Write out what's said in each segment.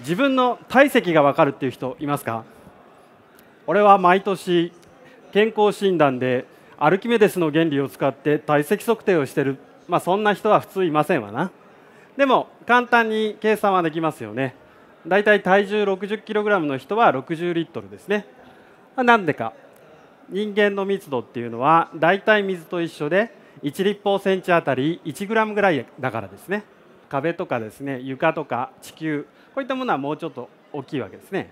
自分の体積が分かるっていう人いますか？俺は毎年健康診断でアルキメデスの原理を使って体積測定をしてる、まあ、そんな人は普通いませんわな。でも簡単に計算はできますよね。だいたい体重 60kg の人は60リットルですね。なんでか。人間の密度っていうのはだいたい水と一緒で1立方センチあたり1グラムぐらいだからですね。壁とかですね床とか地球こういったものはもうちょっと大きいわけですね。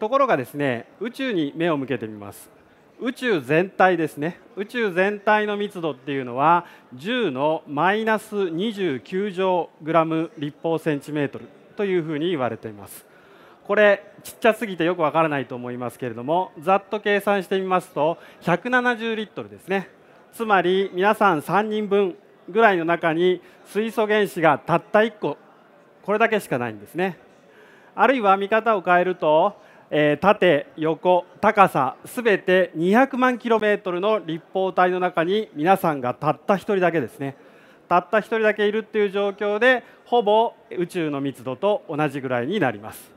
ところがですね宇宙に目を向けてみます。宇宙全体ですね。宇宙全体の密度っていうのは10のマイナス29乗グラム立方センチメートルというふうに言われています。これちっちゃすぎてよくわからないと思いますけれどもざっと計算してみますと170リットルですね。つまり皆さん3人分ぐらいの中に水素原子がたった1個これだけしかないんですね。あるいは見方を変えると、えー、縦横高さすべて200万キロメートルの立方体の中に皆さんがたった1人だけですね。たった1人だけいるっていう状況でほぼ宇宙の密度と同じぐらいになります。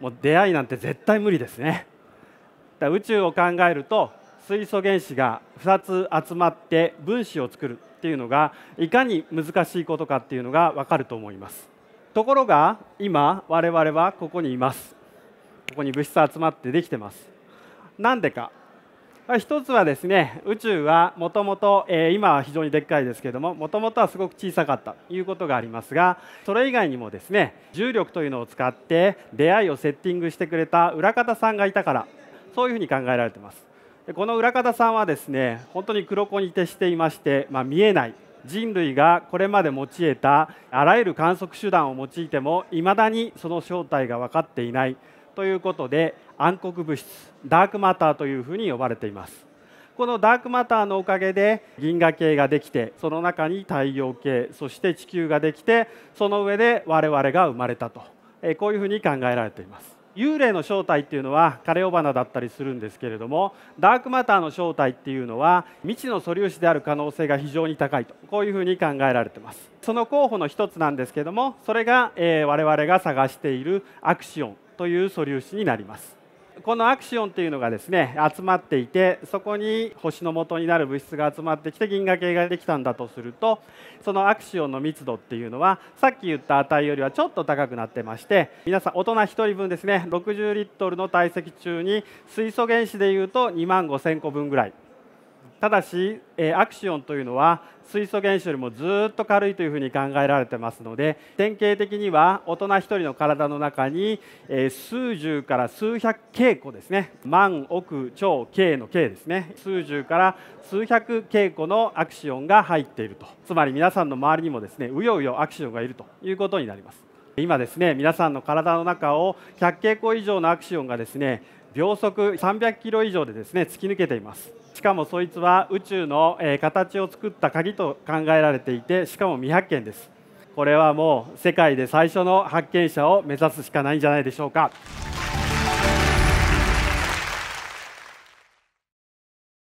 もう出会いなんて絶対無理ですね。だ宇宙を考えると水素原子が2つ集まって分子を作る。っていうのがいかに難しいことかっていうのが分かると思います。ところが今我々はここにいます。ここに物質集まってできてます。なんでか。一つはですね宇宙はもともと今は非常にでっかいですけれどももともとはすごく小さかった。ということがありますがそれ以外にもですね重力というのを使って出会いをセッティングしてくれた裏方さんがいたからそういうふうに考えられています。この裏方さんはですね本当に黒子に徹していまして、まあ、見えない人類がこれまで用いたあらゆる観測手段を用いてもいまだにその正体が分かっていないということで暗黒物質ダークマターというふうに呼ばれています。このダークマターのおかげで銀河系ができてその中に太陽系そして地球ができてその上で我々が生まれたとこういうふうに考えられています。幽霊の正体っていうのは枯れ尾花だったりするんですけれどもダークマターの正体っていうのは未知の素粒子である可能性が非常に高いとこういうふうに考えられてます。その候補の一つなんですけどもそれが、えー、我々が探しているアクシオンという素粒子になります。このアクシオンというのがですね集まっていてそこに星の元になる物質が集まってきて銀河系ができたんだとするとそのアクシオンの密度っていうのはさっき言った値よりはちょっと高くなってまして皆さん大人1人分ですね60リットルの体積中に水素原子でいうと2万5000個分ぐらい。ただし、えアクシオンというのは水素原子よりもずっと軽いというふうに考えられてますので典型的には大人1人の体の中に、え数十から数百稽古ですね。万億超京の京ですね。数十から数百稽古のアクシオンが入っていると。つまり皆さんの周りにもですねうようよアクシオンがいるということになります。今ですね皆さんの体の中を100稽古以上のアクシオンがですね秒速300キロ以上でですね突き抜けています。かもそいつは宇宙の形を作った鍵と考えられていてしかも未発見です。これはもう世界で最初の発見者を目指すしかないんじゃないでしょうか。